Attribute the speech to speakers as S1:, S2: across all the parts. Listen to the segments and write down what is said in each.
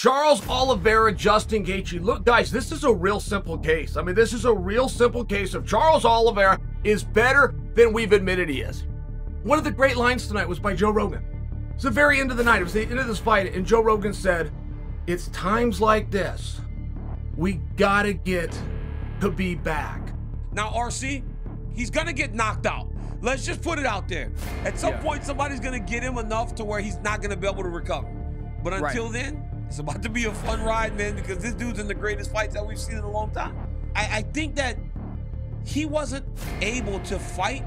S1: Charles Oliveira, Justin Gaethje. Look, guys, this is a real simple case. I mean, this is a real simple case of Charles Oliveira is better than we've admitted he is. One of the great lines tonight was by Joe Rogan. It's the very end of the night. It was the end of this fight, and Joe Rogan said, "It's times like this we gotta get to be back."
S2: Now, RC, he's gonna get knocked out. Let's just put it out there. At some
S3: Yeah.
S2: point, somebody's gonna get him enough to where he's not gonna be able to recover. But
S3: Right.
S2: until then, it's about to be a fun ride, man, because this dude's in the greatest fights that we've seen in a long time. I, I think that he wasn't able to fight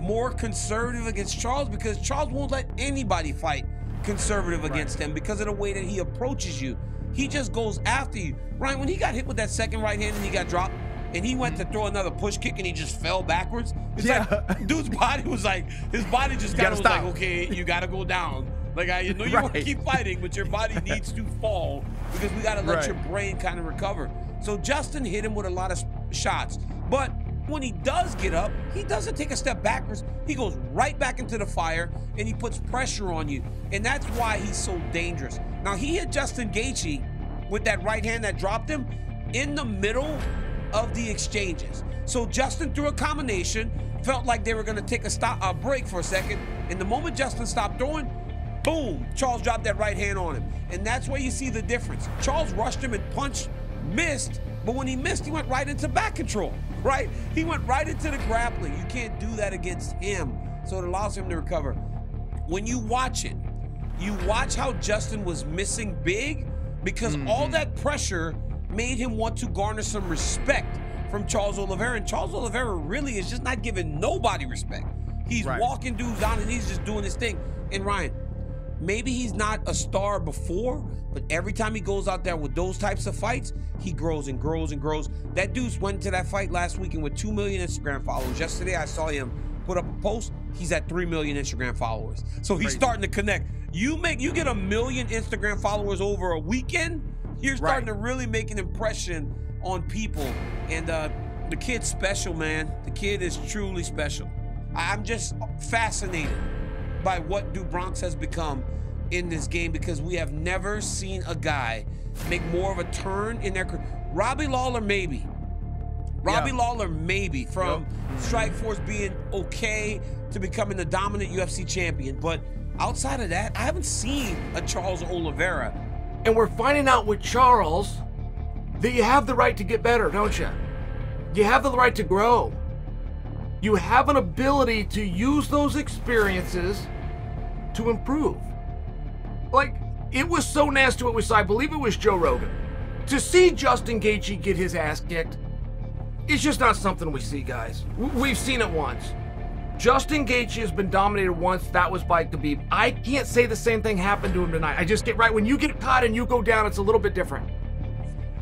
S2: more conservative against Charles because Charles won't let anybody fight conservative against him because of the way that he approaches you. He just goes after you. Ryan, when he got hit with that second right hand and he got dropped, and he went to throw another push kick and he just fell backwards. It's
S3: Yeah.
S2: like dude's body was like his body just kind of was like, okay, you gotta go down. Like I know you want to keep fighting, but your body needs to fall because we gotta let
S3: Right.
S2: your brain kind of recover. So Justin hit him with a lot of shots, but when he does get up, he doesn't take a step backwards. He goes right back into the fire and he puts pressure on you, and that's why he's so dangerous. Now he hit Justin Gaethje with that right hand that dropped him in the middle of the exchanges. So Justin threw a combination, felt like they were going to take a stop, a break for a second, and the moment Justin stopped throwing, boom, Charles dropped that right hand on him, and that's where you see the difference. Charles rushed him and punched, missed, but when he missed, he went right into back control, right? He went right into the grappling. You can't do that against him, so it allows him to recover. When you watch it, you watch how Justin was missing big because mm-hmm. all that pressure made him want to garner some respect from Charles Oliveira. And Charles Oliveira really is just not giving nobody respect. He's
S3: Right.
S2: walking dudes down and he's just doing his thing. And Ryan, maybe he's not a star before, but every time he goes out there with those types of fights, he grows and grows and grows. That dude went to that fight last weekend with 2 million Instagram followers. Yesterday, I saw him put up a post. He's at 3 million Instagram followers. So he's
S3: Crazy.
S2: starting to connect. You make you get a million Instagram followers over a weekend, you're starting
S3: Right.
S2: to really make an impression on people. And uh, the kid's special, man. The kid is truly special. I'm just fascinated by what Do Bronx has become in this game because we have never seen a guy make more of a turn in their career. Robbie Lawler, maybe. Robbie
S3: Yeah.
S2: Lawler, maybe from Strikeforce being okay to becoming the dominant UFC champion. But outside of that, I haven't seen a Charles Oliveira.
S1: And we're finding out with Charles that you have the right to get better, don't you? You have the right to grow. You have an ability to use those experiences to improve. Like, it was so nasty what we saw. I believe it was Joe Rogan. To see Justin Gaethje get his ass kicked, it's just not something we see, guys. We've seen it once. Justin Gaethje has been dominated once. That was by Khabib. I can't say the same thing happened to him tonight. I just get right when you get caught and you go down, it's a little bit different.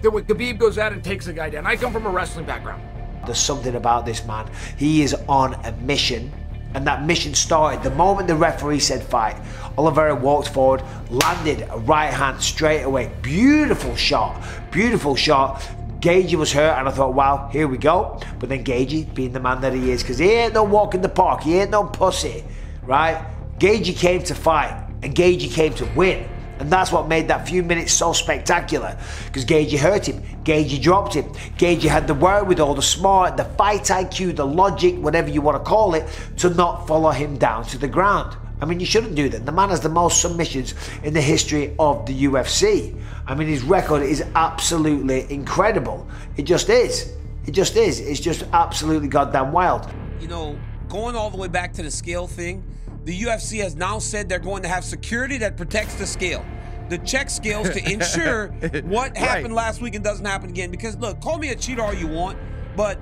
S1: Then when Khabib goes out and takes a guy down. I come from a wrestling background.
S4: There's something about this man. He is on a mission, and that mission started the moment the referee said fight. Oliveira walked forward, landed a right hand straight away. Beautiful shot, beautiful shot. Gaethje was hurt, and I thought, wow, here we go. But then Gaethje, being the man that he is, because he ain't no walk in the park, he ain't no pussy, right? Gaethje came to fight, and Gaethje came to win. And that's what made that few minutes so spectacular. Because Gaethje hurt him, Gaethje dropped him, Gaethje had the wherewithal, the smart, the fight IQ, the logic, whatever you want to call it, to not follow him down to the ground. I mean, you shouldn't do that. The man has the most submissions in the history of the UFC. I mean, his record is absolutely incredible. It just is. It just is. It's just absolutely goddamn wild.
S2: you know, going all the way back to the scale thing, the UFC has now said they're going to have security that protects the scale. The check scales to ensure what happened
S3: Right.
S2: last weekend doesn't happen again. Because look, call me a cheater all you want, but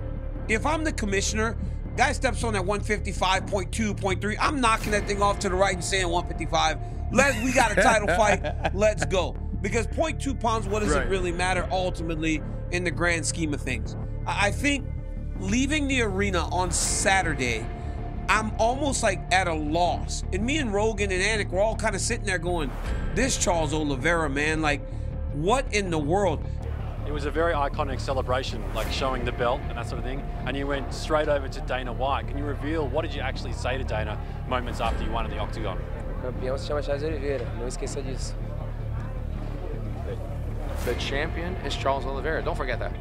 S2: if I'm the commissioner, guy steps on that 155.2.3, I'm knocking that thing off to the right and saying 155. Let we got a title fight. Let's go. Because 0.2 pounds, what does
S3: Right.
S2: it really matter ultimately in the grand scheme of things? I think leaving the arena on Saturday, I'm almost like at a loss. And me and Rogan and Anik were all kind of sitting there going, this Charles Oliveira, man, like, what in the world?
S5: It was a very iconic celebration, like showing the belt and that sort of thing. And you went straight over to Dana White. Can you reveal what did you actually say to Dana moments after you won in the octagon?
S6: Campeão se chama Charles Oliveira, não esqueça disso.
S3: The champion is Charles Oliveira. Don't forget that.